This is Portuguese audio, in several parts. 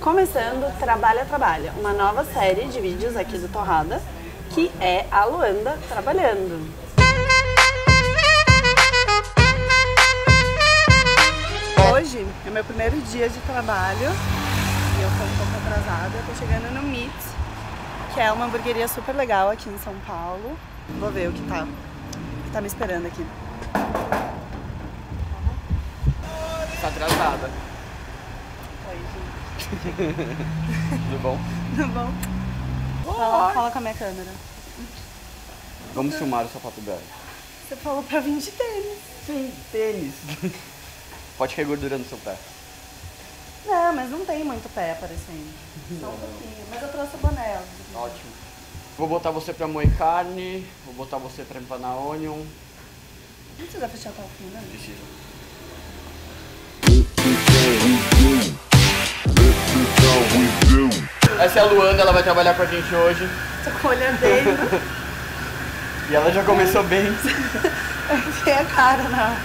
Começando Trabalha Trabalha, uma nova série de vídeos aqui do Torrada, que é a Luanda trabalhando. Hoje é meu primeiro dia de trabalho e eu tô um pouco atrasada. Eu tô chegando no Meat, que é uma hamburgueria super legal aqui em São Paulo. Vou ver o que tá, o que tá me esperando aqui. Tá atrasada. Oi, gente. Tudo bom? Tudo bom? Fala, fala com a minha câmera. Vamos filmar o sapato dela. Você falou pra vir de tênis. Sim, tênis. Pode cair gordura no seu pé. Não, mas não tem muito pé aparecendo. Só um pouquinho. Mas eu trouxe o boné. Ótimo. Vou botar você pra moer carne, vou botar você pra empanar onion. Não precisa fechar até o fim, né? Precisa. Essa é a Luanda, ela vai trabalhar com a gente hoje. Tô com o olho dele. E ela já começou bem. Tem a cara, não.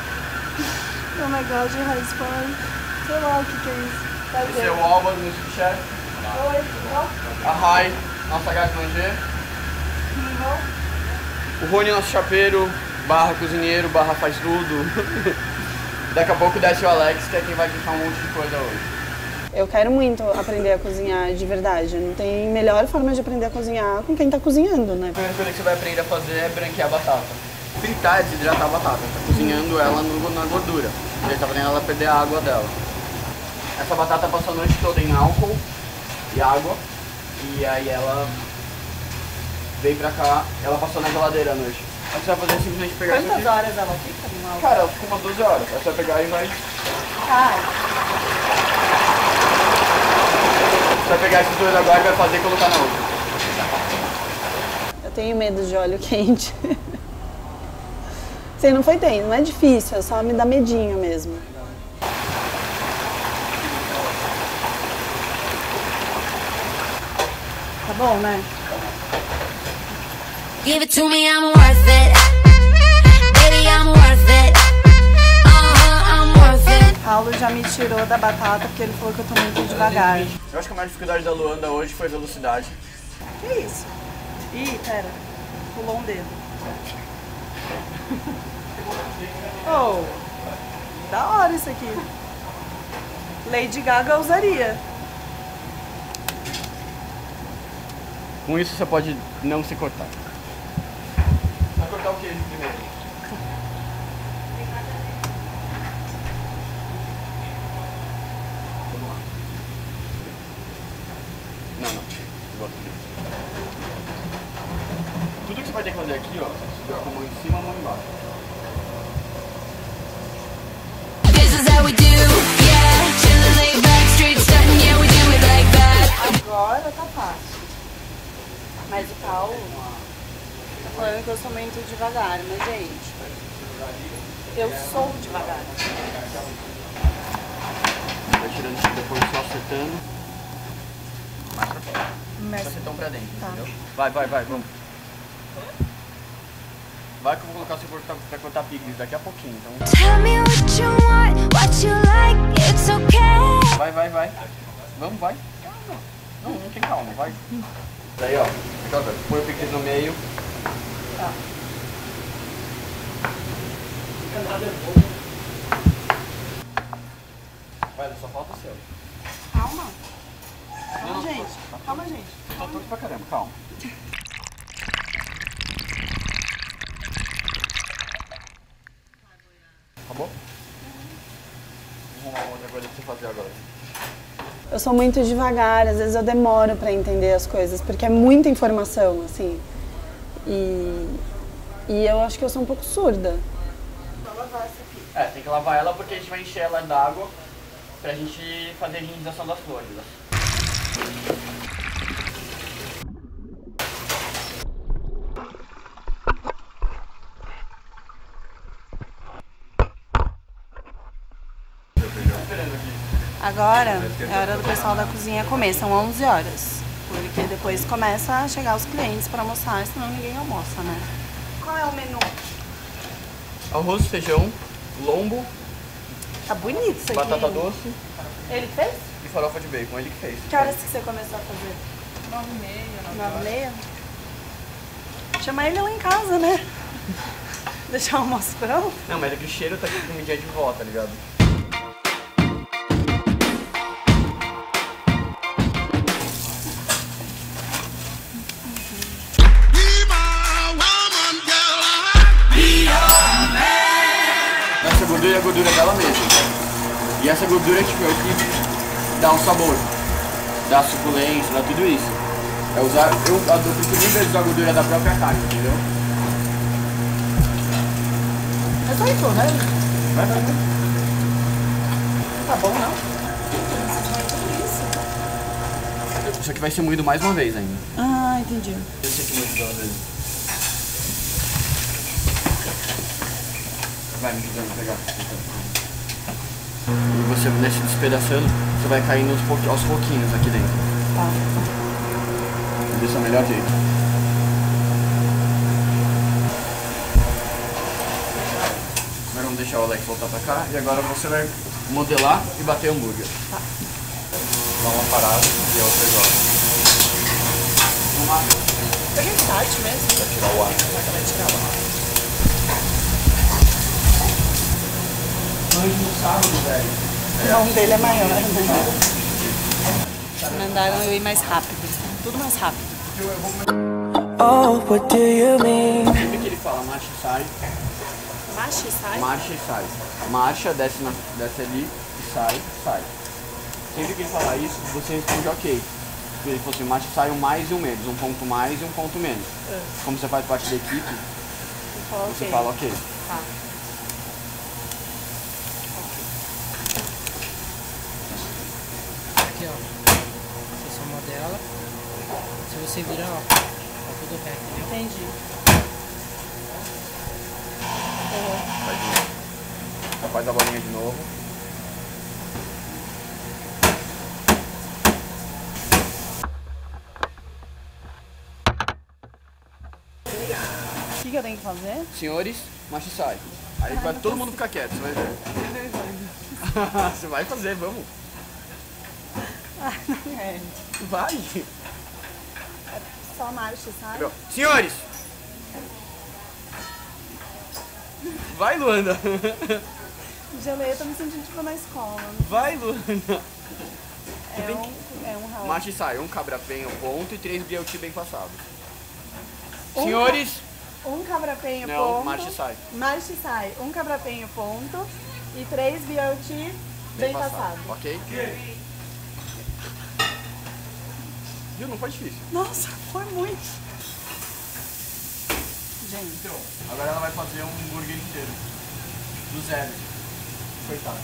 Oh my god, high sport. Sei lá o que, que é isso. Vai Esse é o Álvaro, no chef. Oi, bom? A Rai, nossa gata manger. O Rony, nosso chapeiro, barra cozinheiro, barra faz tudo. Daqui a pouco desce o Alex, que é quem vai gritar um monte de coisa hoje. Eu quero muito aprender a cozinhar de verdade. Não tem melhor forma de aprender a cozinhar com quem tá cozinhando, né? A primeira coisa que você vai aprender a fazer é branquear a batata. Fritar é desidratar a batata, tá cozinhando ela no- na gordura. Ele tá fazendo ela perder a água dela. Essa batata passou a noite toda em álcool e água. E aí ela veio pra cá, ela passou na geladeira à noite. Aí você vai fazer simplesmente pegar Quantas horas ela fica no álcool? Cara, ela fica umas 12 horas. Aí você vai pegar e vai. Ai, Você vai pegar esse dois agora e vai fazer e colocar na outra. eu tenho medo de óleo quente. Sei, não foi tenso, não é difícil, é só me dá medinho mesmo. Tá bom, né? Give it to me, I'm worth it. Paulo já me tirou da batata porque ele falou que eu tô muito devagar. Eu acho que a maior dificuldade da Luanda hoje foi velocidade. Que isso? Ih, pera. Pulou um dedo. Oh, da hora isso aqui. Lady Gaga usaria. Com isso você pode não se cortar. Vai cortar o queijo primeiro. Que eu sou muito devagar. Mas, gente, eu sou devagar. Vai tirando isso depois só acertando. Mais pra fora. Mas, Só acertão pra dentro, Tá. entendeu? Vai, vai, vai, vamos. Vai que eu vou colocar você pra, pra cortar pigles daqui a pouquinho, então. Tell me what you want, what you like, it's okay. Vai, vai, vai. Vamos, vai. Não, não tem calma, vai. Daí, ó, põe o picles no meio. Tá. Vai, só falta o seu. calma. Calma, não, gente. Calma, gente. Tô torto pra caramba, calma. Acabou? Vamos arrumar outra coisa pra você fazer agora. Eu sou muito devagar, às vezes eu demoro pra entender as coisas, porque é muita informação, assim. E, e eu acho que eu sou um pouco surda. Vou lavar essa aqui. É, tem que lavar ela porque a gente vai encher ela d'água pra gente fazer a higienização das flores. né? Agora é hora do pessoal da cozinha comer, são 11 horas. Porque depois começa a chegar os clientes pra almoçar, senão ninguém almoça, né? Qual é o menu? Arroz, feijão, lombo, Tá bonito isso aqui. batata doce Ele fez? e farofa de bacon, ele que fez. Que horas que você começou a fazer? Nove e meia, nove Nove e meia? Chama ele lá em casa, né? Deixar o almoço pronto? Não, mas é que o cheiro tá aqui com comidinha de vó, tá ligado? Gordura é dela mesmo. E essa gordura tipo, é o que dá o sabor, dá a suculência, dá tudo isso. É usar, eu, eu prefiro mil vezes usar a gordura da própria carne, entendeu? É só empurrando. Vai, vai, vai. Tá bom, não? Isso aqui vai ser moído mais uma vez ainda. Ah, entendi. Esse aqui moído duas vezes. Vai me ajudando a pegar. E você deixa despedaçando, você vai caindo aos, pouqui- aos pouquinhos aqui dentro. Tá. Esse é o melhor jeito. Agora vamos deixar o Alex voltar pra cá e agora você vai modelar e bater hambúrguer. Tá. Dá uma parada e a outra igual. Vamos lá. Peguei start mesmo. Pra tirar o ar. Vai tirar lá. Antes no sábado, velho. O nome dele é maior, né? Mandaram eu ir mais rápido. Tudo mais rápido. Oh, what do you mean? Sempre que ele fala marcha e sai, Machi, sai. marcha e sai. Marcha, desce, na, desce ali e sai, sai. Sempre que ele falar isso, você responde ok. Se ele fosse marcha e sai, um mais e um menos. Um ponto mais e um ponto menos. Como você faz parte da equipe, você fala ok. Tá. Aqui, ó. Você só modela. Se você virar, ó, tá tudo reto, entendeu? Entendi. Novo. Faz a bolinha de novo. O que, que eu tenho que fazer? Senhores, marcha e sai. Aí vai todo mundo ficar quieto, você vai ver. você vai fazer, vamos. É. Vai. Só marcha, sai. Senhores! Vai, Luana. Gelei, eu tô me sentindo tipo na escola. Vai, Luana. É um, é um round. Marcha e sai. Um cabra penha, ponto e três BLT bem passados. Um Senhores! Um cabrapenho Não, ponto. marcha e sai. Marcha e sai. Um cabrapenho ponto. E três BLT bem, passado. Ok? Viu? Não foi difícil. Nossa, foi muito. Gente, Então, agora ela vai fazer um hambúrguer inteiro. Do zero. Coitado.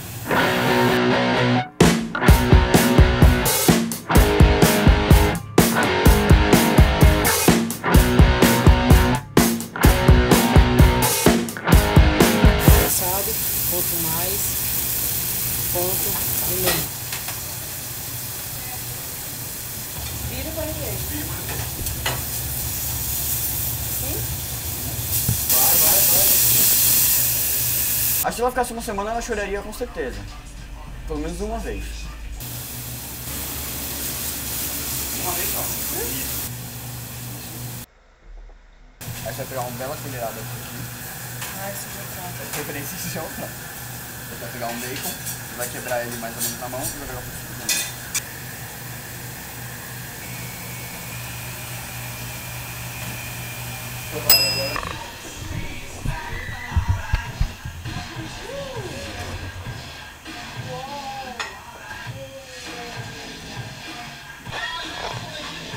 Se ela ficasse uma semana, ela choraria com certeza. Pelo menos uma vez. Uma vez só. Aí você vai pegar um bela colherada aqui. Ai, suja pronto. Referência de chão, não. Você vai pegar um bacon, vai quebrar ele mais ou menos na mão e vai jogar por cima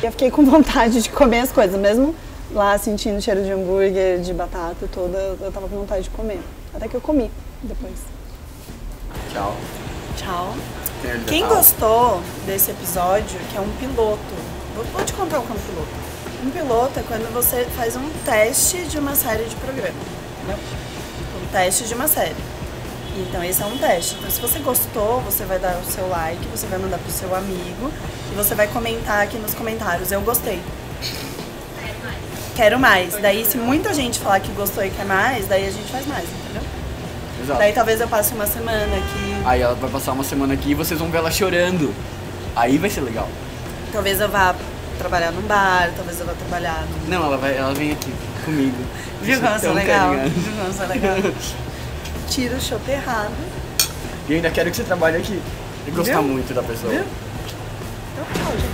Eu fiquei com vontade de comer as coisas, mesmo lá sentindo o cheiro de hambúrguer, de batata toda, eu tava com vontade de comer. Até que eu comi depois. Tchau. Tchau. Quem, gostou desse episódio, que é um piloto, vou, te contar o que é um piloto. Um piloto é quando você faz um teste de uma série de programa? Um teste de uma série. Então esse é um teste. Então se você gostou, você vai dar o seu like, você vai mandar pro seu amigo e você vai comentar aqui nos comentários, eu gostei. Quero mais. Daí se muita gente falar que gostou e quer mais, daí a gente faz mais, entendeu? Exato. Daí talvez eu passe uma semana aqui. Aí ela vai passar uma semana aqui e vocês vão ver ela chorando. Aí vai ser legal. Talvez eu vá trabalhar num bar, talvez eu vá trabalhar num... Não, ela, vai, ela vem aqui comigo. Viu como Tão legal? carinhosa. Viu como sou legal? Tira o chopp errado. E ainda quero que você trabalhe aqui. E gostar Viu? muito da pessoa. Viu? Então tchau, gente.